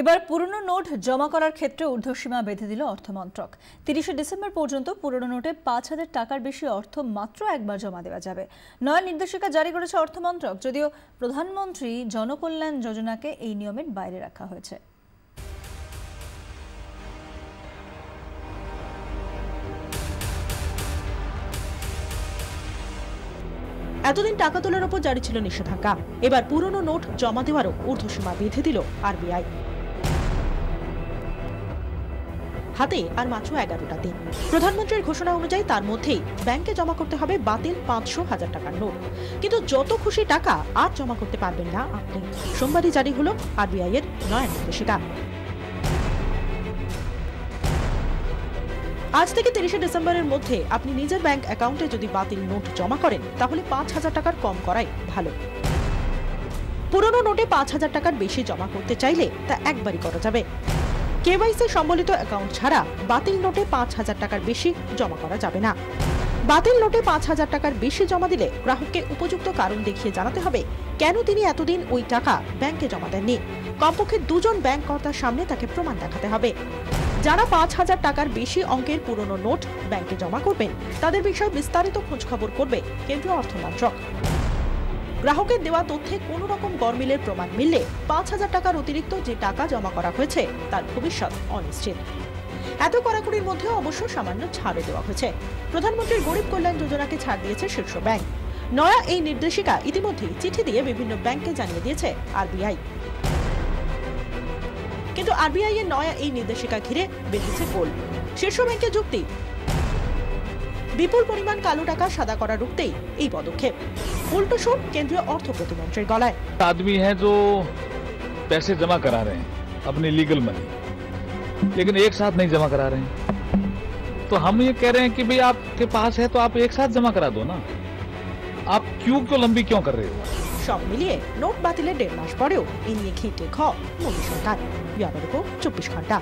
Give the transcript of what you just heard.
এবার পুরনো নোট জমা করার ক্ষেত্রে ঊর্ধ্বসীমা বেঁধে দিল অর্থমন্ত্রক। তিরিশে ডিসেম্বর পর্যন্ত পুরনো নোটে পাঁচ হাজার টাকার বেশি অর্থ মাত্র একবার জমা দেওয়া যাবে। নয়া নির্দেশিকা জারি করেছে অর্থমন্ত্রক, যদিও প্রধানমন্ত্রী জনকল্যাণ যোজনাকে এই নিয়মের বাইরে রাখা হয়েছে। এতদিন টাকা তোলার ওপর জারি ছিল নিষেধাজ্ঞা। এবার পুরনো নোট জমা দেওয়ারও ঊর্ধ্বসীমা বেঁধে দিল আরবিআই। হাতে আর মাত্র এগারোটা দিন। প্রধানমন্ত্রীর ঘোষণা অনুযায়ী তার মধ্যেই ব্যাংকে জমা করতে হবে বাতিল পাঁচশো হাজার টাকার নোট। কিন্তু যত খুশি টাকা আর জমা করতে পারবেন না আপনি। সোমবারই জারি হলো আরবিআই এর নয়া নির্দেশিকা। আজ থেকে তিরিশে ডিসেম্বরের মধ্যে আপনি নিজের ব্যাংক অ্যাকাউন্টে যদি বাতিল নোট জমা করেন, তাহলে পাঁচ হাজার টাকার কম করাই ভালো। পুরনো নোটে পাঁচ হাজার টাকার বেশি জমা করতে চাইলে তা একবারই করা যাবে। কেওয়াইসি সম্বলিত অ্যাকাউন্ট ছাড়া বাতিল নোটে পাঁচ হাজার টাকার বেশি জমা করা যাবে না। বাতিল নোটে পাঁচ হাজার টাকার বেশি জমা দিলে গ্রাহককে উপযুক্ত কারণ দেখিয়ে জানাতে হবে কেন তিনি এতদিন ওই টাকা ব্যাংকে জমা দেননি। কমপক্ষে দুজন ব্যাংক কর্তার সামনে তাকে প্রমাণ দেখাতে হবে। যারা পাঁচ হাজার টাকার বেশি অঙ্কের পুরনো নোট ব্যাংকে জমা করবেন, তাদের বিষয়ে বিস্তারিত খোঁজখবর করবে কেন্দ্রীয় অর্থমন্ত্রক গ্রাহকের দেওয়া তথ্যে কোনো রকম গরমিলের প্রমাণ মিললে পাঁচ হাজার টাকার অতিরিক্ত যে টাকা জমা করা হয়েছে, তার ভবিষ্যৎ অনিশ্চিত। এত কড়াকড়ির মধ্যেও অবশ্য সামান্য ছাড়ও দেওয়া হয়েছে। প্রধানমন্ত্রীর গরিব কল্যাণ যোজনাকে ছাড় দিয়েছে শীর্ষ ব্যাংক। নয়া এই নির্দেশিকা ইতিমধ্যেই চিঠি দিয়ে বিভিন্ন ব্যাংকে জানিয়ে দিয়েছে আরবিআই। কিন্তু আরবিআই এর নয়া এই নির্দেশিকা ঘিরে বেঁধেছে গোল। শীর্ষ ব্যাংকের যুক্তি বিপুল পরিমাণ কালো টাকা সাদা করা রুখতেই এই পদক্ষেপ উল্টো সুর কেন্দ্রীয় অর্থ প্রতিমন্ত্রীর গলায় आदमी हैं जो पैसे जमा करा रहे हैं अपनी लीगल मनी लेकिन एक साथ नहीं जमा करा रहे हैं तो हम ये कह रहे हैं कि भाई आपके पास है तो आप एक साथ जमा करा दो ना आप क्यों क्यों लंबी क्यों कर रहे हो সব মিলিয়ে নোট বাতিলের দেড় মাস পরেও এ নিয়ে ঘেঁটে খ মোদী সরকার ব্যবহার চব্বিশ ঘন্টা